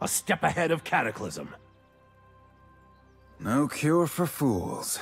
A step ahead of Cataclysm. No cure for fools.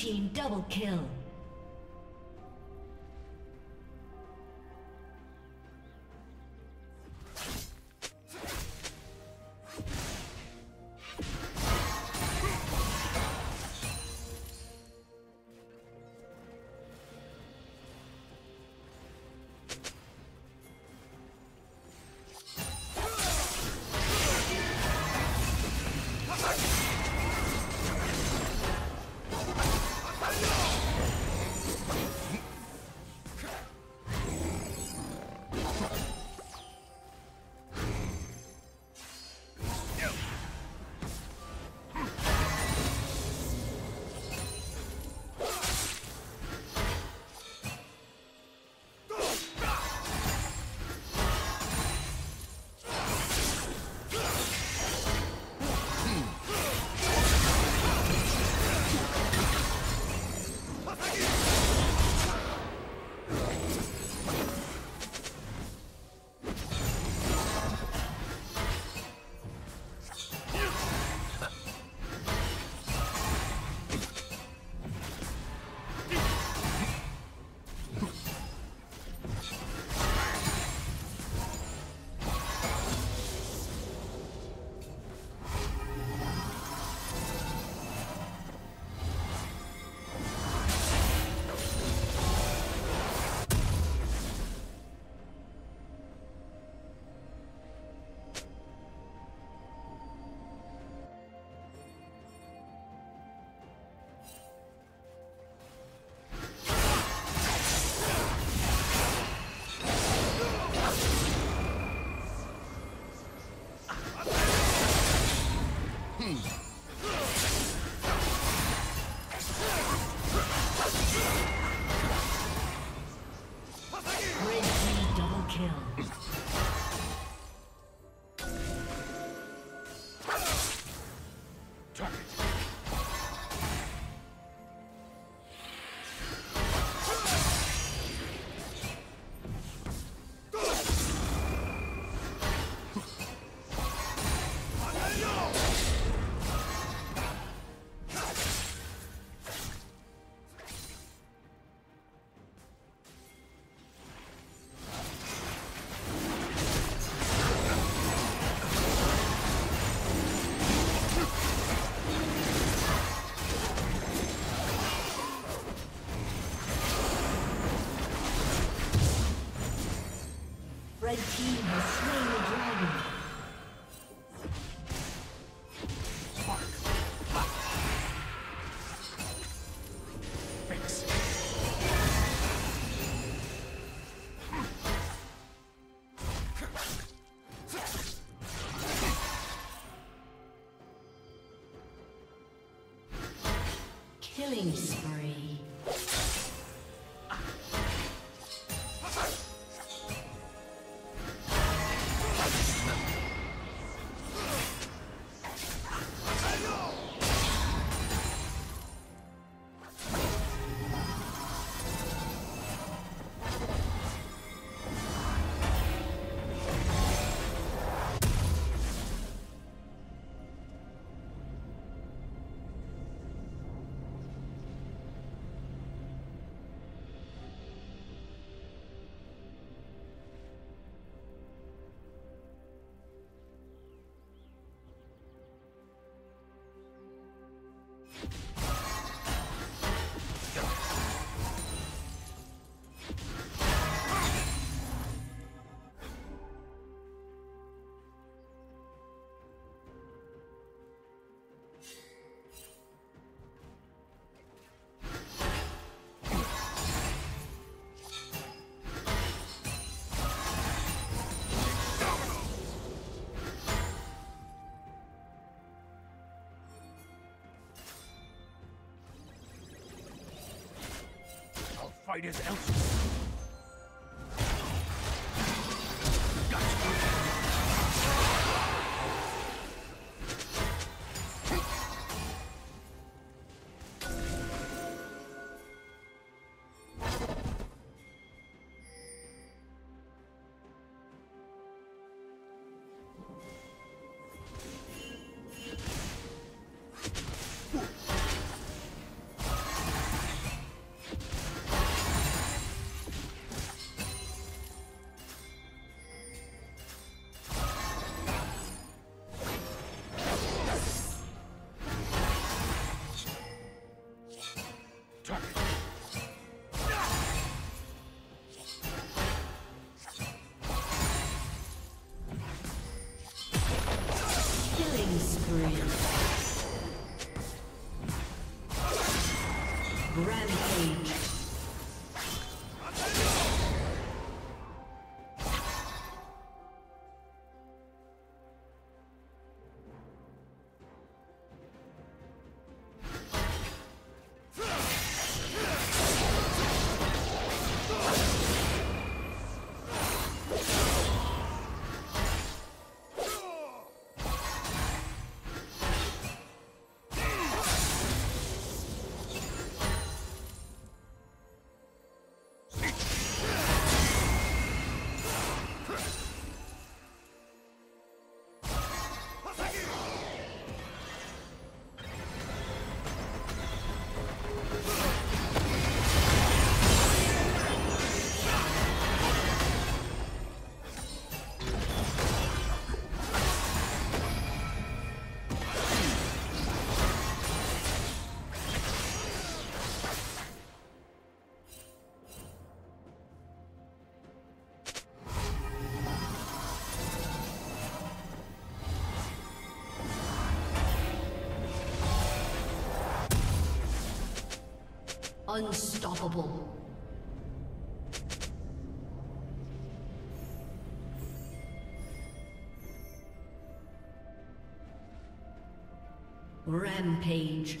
Team double kill. Red Red team has slain I'll fight Target. Unstoppable. Rampage.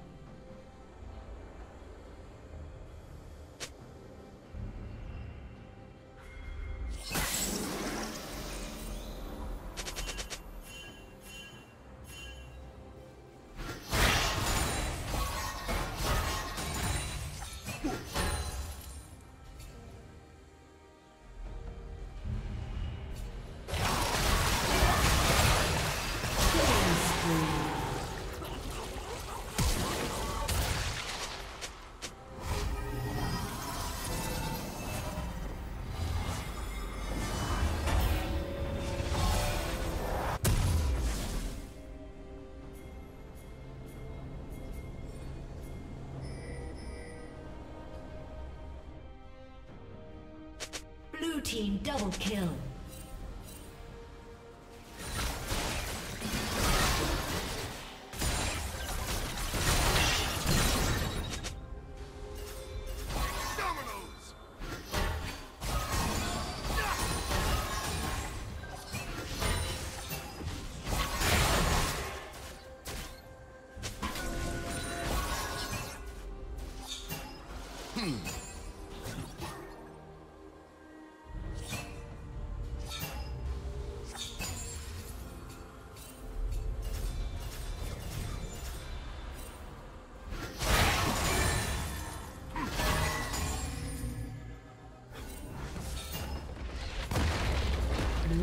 Team double kill.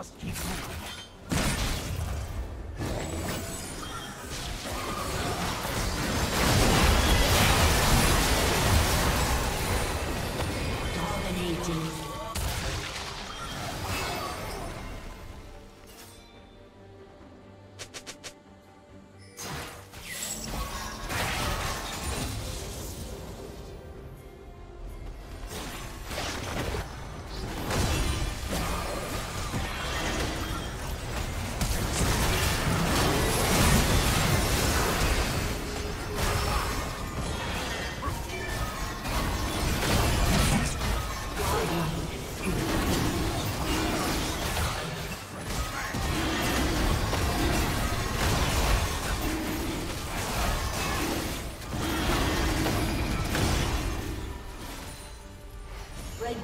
must keep moving.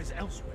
Is elsewhere.